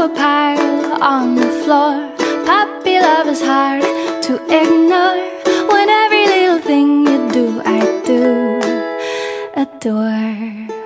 a pile on the floor. Puppy love is hard to ignore. When every little thing you do I do adore.